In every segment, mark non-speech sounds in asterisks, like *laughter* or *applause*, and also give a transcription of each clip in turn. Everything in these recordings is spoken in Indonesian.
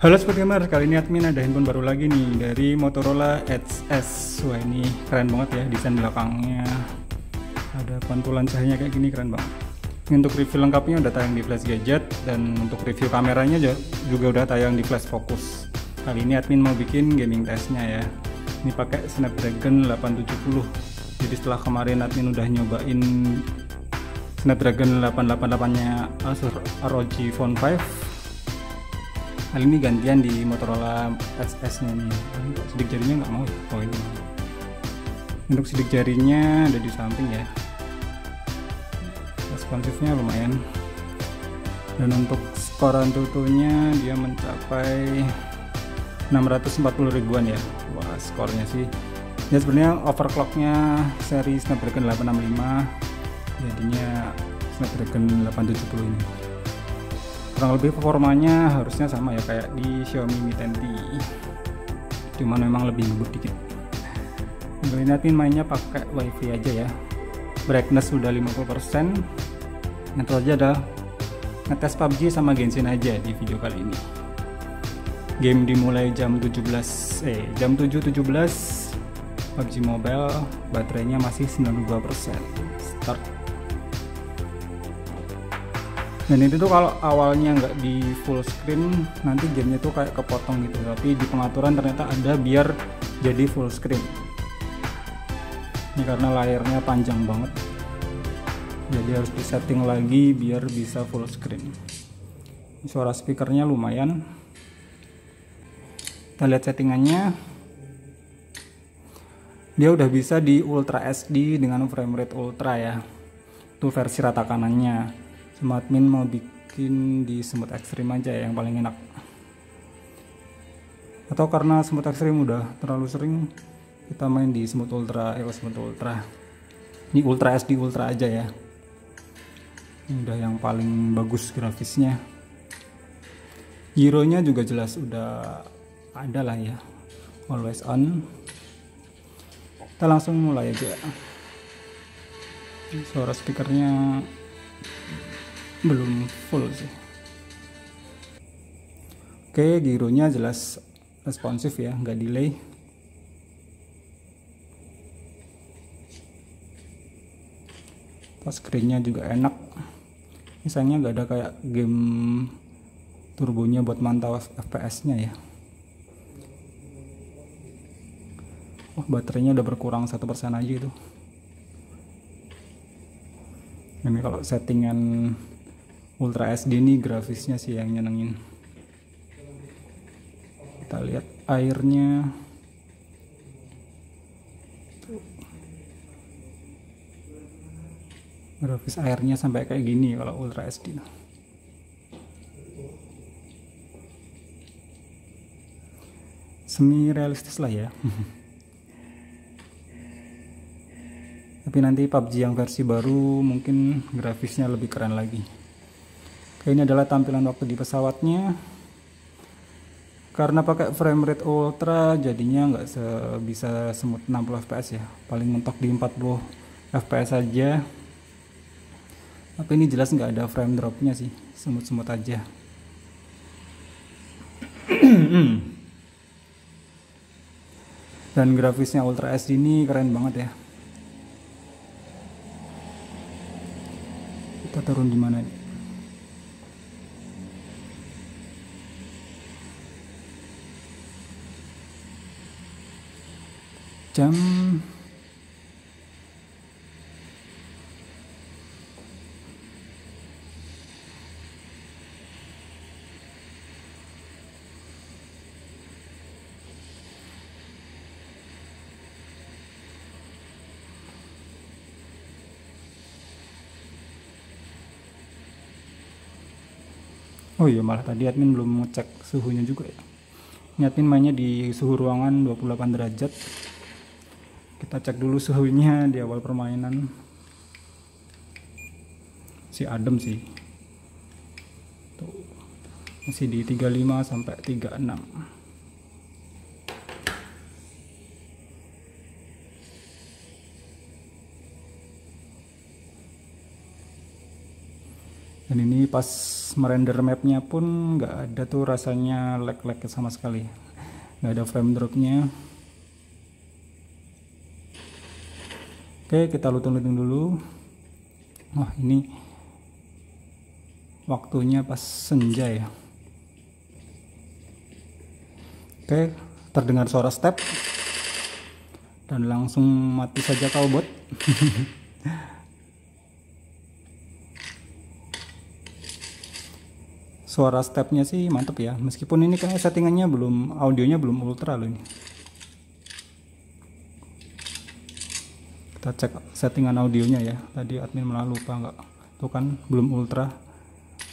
Halo Sobat Gamer, kali ini admin ada handphone baru lagi nih dari Motorola Edge S. Wah ini keren banget ya desain belakangnya. Ada pantulan cahayanya kayak gini keren banget. Ini Untuk review lengkapnya udah tayang di Flash Gadget Dan untuk review kameranya juga udah tayang di Flash Focus. Kali ini admin mau bikin gaming testnya ya. Ini pakai Snapdragon 870 Jadi setelah kemarin admin udah nyobain Snapdragon 888 nya Asus ROG Phone 5 kali ini gantian di Motorola XS nya nih sidik jarinya nggak mau ya? Oh ini. Untuk sidik jarinya ada di samping ya. Responsifnya lumayan. Dan untuk skor Antutunya dia mencapai 640 ribuan ya. Wah skornya sih. Ya sebenarnya overclocknya seri Snapdragon 865 jadinya Snapdragon 870 ini kurang lebih performanya harusnya sama ya kayak di Xiaomi Mi 10T cuman memang lebih lembut dikit. Ini mainnya pakai wifi aja ya. Brightness sudah 50% itu aja ada ngetes PUBG sama Genshin aja di video kali ini. Game dimulai jam 17 eh jam 7.17 PUBG Mobile baterainya masih 92% start dan itu tuh kalau awalnya nggak di full screen nanti gamenya tuh kayak kepotong gitu. Tapi di pengaturan ternyata ada biar jadi full screen. Ini karena layarnya panjang banget. Jadi harus disetting lagi biar bisa full screen. Suara speakernya lumayan. Kita lihat settingannya. Dia udah bisa di Ultra SD dengan frame rate ultra ya. Itu versi rata kanannya sama admin mau bikin di semut ekstrim aja ya yang paling enak. Atau karena semut ekstrim udah terlalu sering kita main di semut ultra eh semut ultra. Ini ultra SD ultra aja ya. Ini udah yang paling bagus grafisnya. Hero nya juga jelas udah ada lah ya. Always on. Kita langsung mulai aja. Suara speakernya belum full sih. Oke gironya jelas responsif ya nggak delay. Screennya juga enak. Misalnya nggak ada kayak game turbonya buat mantau fps nya ya. Oh baterainya udah berkurang satu persen aja itu. Ini kalau settingan Ultra SD ini grafisnya sih yang nyenengin. Kita lihat airnya. Grafis airnya sampai kayak gini kalau Ultra SD semi realistis lah ya. *laughs* Tapi nanti PUBG yang versi baru mungkin grafisnya lebih keren lagi ini adalah tampilan waktu di pesawatnya. Karena pakai frame rate ultra jadinya nggak bisa semut 60 fps ya. Paling mentok di 40 fps saja. Tapi ini jelas nggak ada frame dropnya sih, semut-semut aja. *clears throat* Dan grafisnya Ultra SD ini keren banget ya. Kita turun di mana nih? Jam Oh iya malah tadi admin belum ngecek suhunya juga ya. Ini mainnya di suhu ruangan 28 derajat kita cek dulu suhunya di awal permainan. Si adem sih. Masih di 35 sampai 36 dan ini pas merender mapnya pun nggak ada tuh rasanya lag-lag sama sekali. Nggak ada frame dropnya oke kita lutung-lutung dulu. Wah ini waktunya pas senja ya. Oke terdengar suara step. Dan langsung mati saja kau bot. *laughs* Suara stepnya sih mantep ya. Meskipun ini kayak settingannya belum audionya belum ultra loh ini kita cek settingan audionya ya. Tadi admin malah lupa nggak. Tuh kan belum ultra.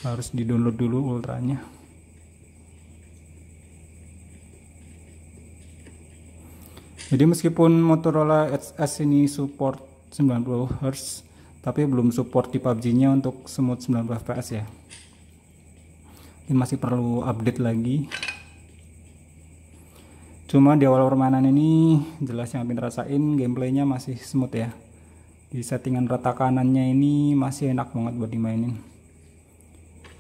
Harus di download dulu ultranya. Jadi meskipun Motorola HS ini support 90 Hz tapi belum support di PUBG nya untuk smooth 90 fps ya. Ini masih perlu update lagi cuma di awal permainan ini jelas yang Apin rasain gameplaynya masih smooth ya. Di settingan rata kanannya ini masih enak banget buat dimainin.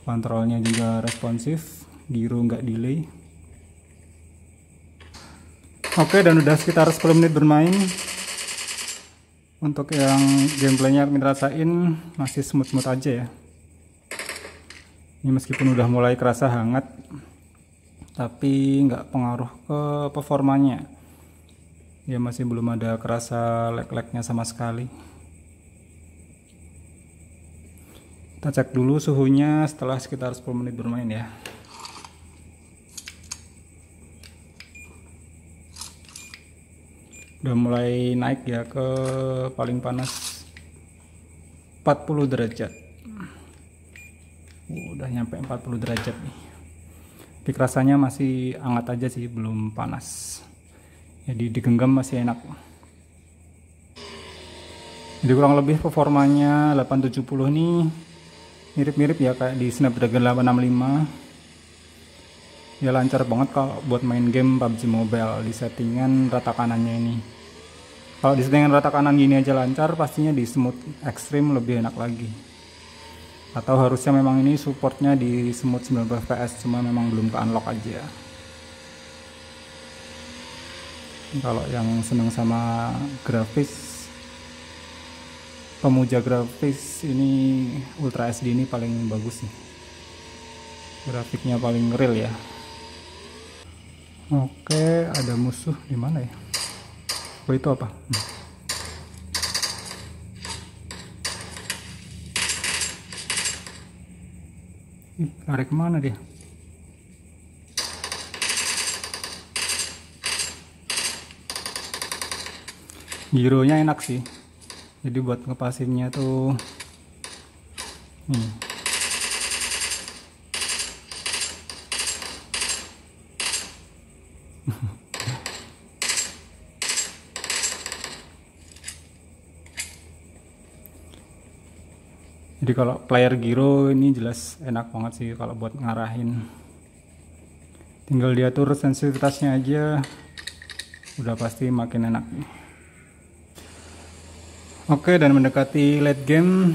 Kontrolnya juga responsif giro nggak delay. Oke dan udah sekitar 10 menit bermain. Untuk yang gameplaynya Apin rasain masih smooth-smooth aja ya. Ini meskipun udah mulai kerasa hangat tapi nggak pengaruh ke performanya. Ya masih belum ada kerasa lag-lagnya sama sekali. Kita cek dulu suhunya setelah sekitar 10 menit bermain ya. Udah mulai naik ya ke paling panas 40 derajat. Udah nyampe 40 derajat nih tapi rasanya masih hangat aja sih belum panas. Jadi digenggam masih enak. Jadi kurang lebih performanya 870 nih. Mirip-mirip ya kayak di Snapdragon 865 ya lancar banget kalau buat main game PUBG Mobile di settingan rata kanannya ini. Kalau di settingan rata kanan gini aja lancar pastinya di smooth ekstrim lebih enak lagi atau harusnya memang ini supportnya di smooth 19 fps cuma memang belum ke unlock aja. Kalau yang seneng sama grafis pemuja grafis ini Ultra SD ini paling bagus nih grafiknya paling real ya. Oke ada musuh di mana ya? Oh itu apa? Hmm. Ih, lari ke mana dia? Gironya enak sih. Jadi buat ngepasinnya tuh hmm. *laughs* jadi kalau player gyro ini jelas enak banget sih kalau buat ngarahin. Tinggal diatur sensitivitasnya aja udah pasti makin enak. Oke dan mendekati late game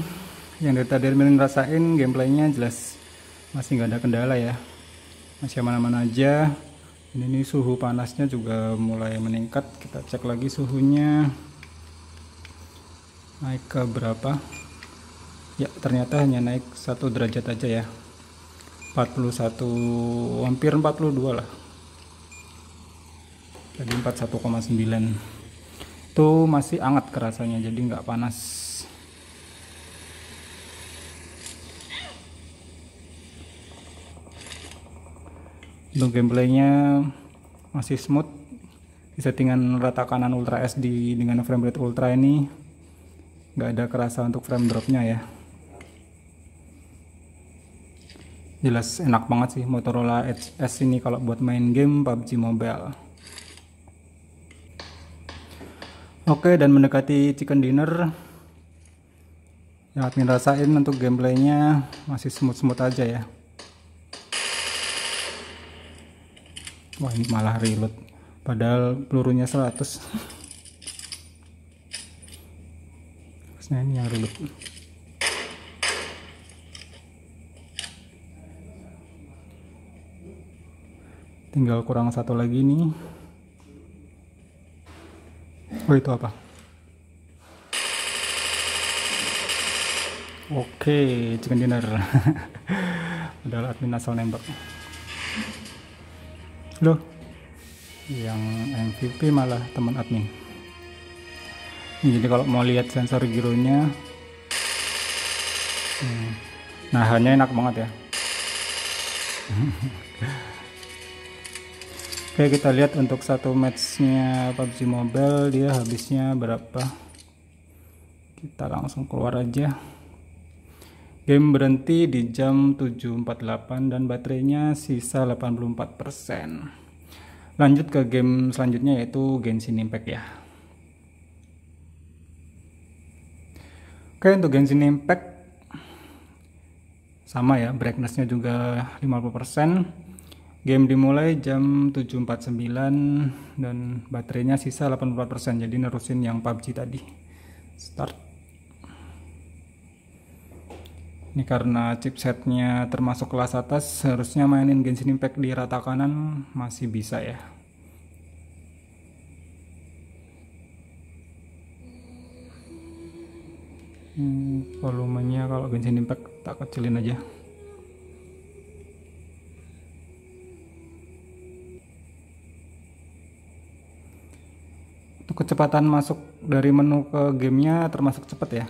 yang dari tadi admin rasain gameplaynya jelas masih nggak ada kendala ya. Masih mana-mana aja. Ini, ini suhu panasnya juga mulai meningkat. Kita cek lagi suhunya. Naik ke berapa ya ternyata hanya naik satu derajat aja ya. 41 hampir 42 lah. Jadi 41,9 itu masih hangat kerasanya jadi nggak panas. Untuk gameplaynya masih smooth. Di settingan rata kanan ultra SD dengan frame rate ultra ini nggak ada kerasa untuk frame dropnya ya jelas enak banget sih Motorola Edge S ini kalau buat main game PUBG Mobile. Oke dan mendekati chicken dinner. Yang admin rasain untuk gameplaynya. Masih smooth-smooth aja ya. Wah ini malah reload. Padahal pelurunya 100 terusnya ini yang reload tinggal kurang satu lagi nih. Oh itu apa? Oke chicken dinner. *laughs* Udah admin asal nembak. Loh yang MVP malah teman admin. Jadi kalau mau lihat sensor gironya hmm, nahannya enak banget ya *laughs* Oke kita lihat untuk satu matchnya PUBG Mobile dia habisnya berapa? Kita langsung keluar aja. Game berhenti di jam 7.48 dan baterainya sisa 84% lanjut ke game selanjutnya yaitu Genshin Impact ya. Oke untuk Genshin Impact sama ya brightnessnya juga 50% Game dimulai jam 7.49 dan baterainya sisa 84% jadi nerusin yang PUBG tadi. Start. Ini karena chipsetnya termasuk kelas atas, harusnya mainin Genshin Impact di rata kanan masih bisa ya. Hmm, volumenya kalau Genshin Impact tak kecilin aja. Kecepatan masuk dari menu ke gamenya termasuk cepat ya.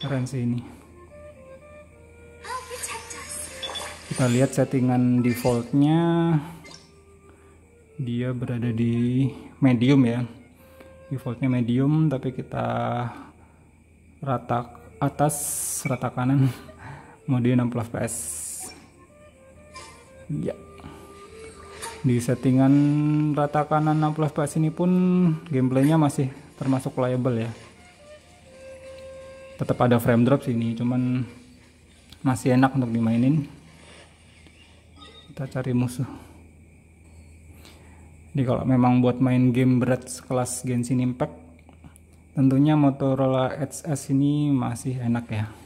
Keren sih ini. Kita lihat settingan defaultnya. Dia berada di medium ya. Defaultnya medium tapi kita rata atas rata kanan. Mode 60 fps ya di settingan rata kanan 16 fps ini pun gameplaynya masih termasuk playable ya. Tetap ada frame drop sini cuman masih enak untuk dimainin. Kita cari musuh. Jadi kalau memang buat main game berat sekelas Genshin Impact tentunya Motorola Edge S ini masih enak ya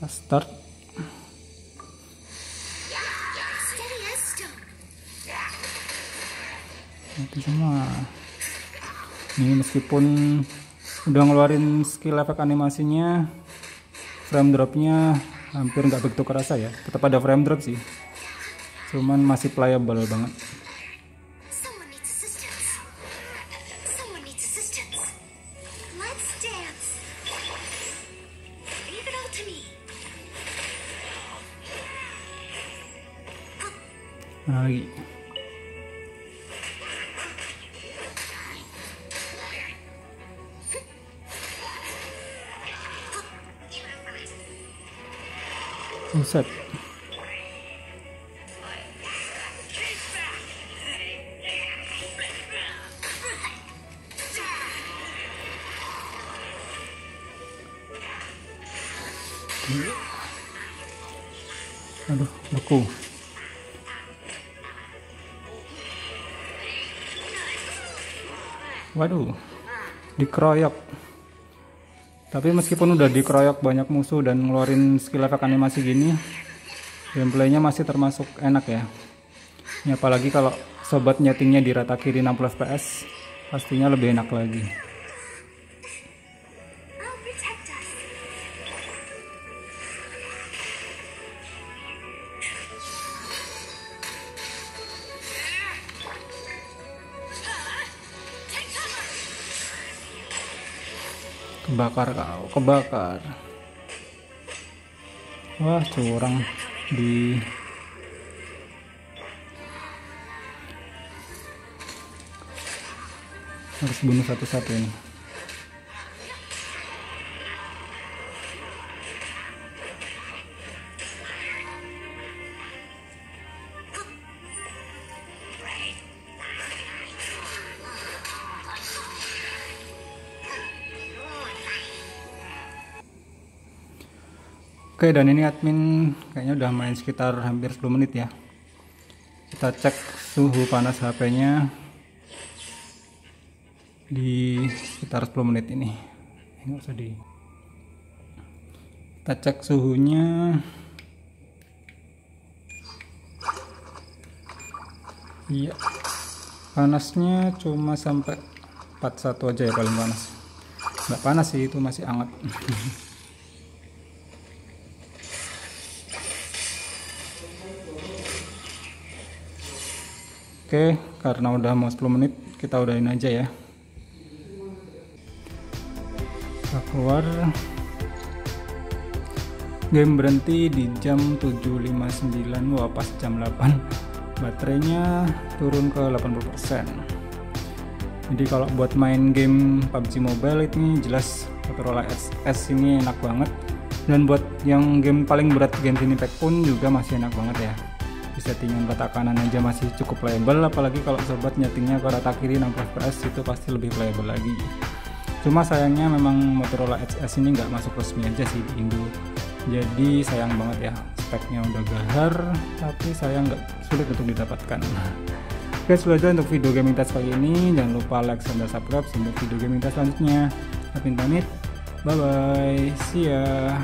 kita start. Itu semua. Ini meskipun udah ngeluarin skill efek animasinya frame dropnya hampir nggak begitu kerasa ya. Tetap ada frame drop sih. Cuman masih playable banget はい。うるさい。Waduh dikeroyok. Tapi meskipun udah dikeroyok banyak musuh dan ngeluarin skill efek animasi gini gameplaynya masih termasuk enak ya. Ini apalagi kalau sobat nyetingnya di rata kiri 60 fps pastinya lebih enak lagi kebakar kau kebakar. Wah curang di harus bunuh satu-satu ini Oke dan ini admin kayaknya udah main sekitar hampir 10 menit ya. Kita cek suhu panas HP nya di sekitar 10 menit ini. Ini usah di kita cek suhunya. Iya. Panasnya cuma sampai 41 aja ya paling panas. Nggak panas sih itu masih hangat *laughs* Oke, karena udah mau 10 menit, kita udahin aja ya. Kita keluar. Game berhenti di jam 7.59, wah pas jam 8. Baterainya turun ke 80%. Jadi kalau buat main game PUBG Mobile ini jelas Motorola XS ini enak banget. Dan buat yang game paling berat Genshin Impact pun juga masih enak banget ya. Di settingan rata kanan aja masih cukup playable apalagi kalau sobat nyetingnya ke rata kiri 60 fps itu pasti lebih playable lagi. Cuma sayangnya memang Motorola XS ini nggak masuk resmi aja sih di Indo. Jadi sayang banget ya speknya udah gahar tapi sayang nggak sulit untuk didapatkan. *laughs* Oke sudah aja untuk video gaming test kali ini jangan lupa like dan subscribe untuk video gaming test selanjutnya. Apin pamit bye bye see ya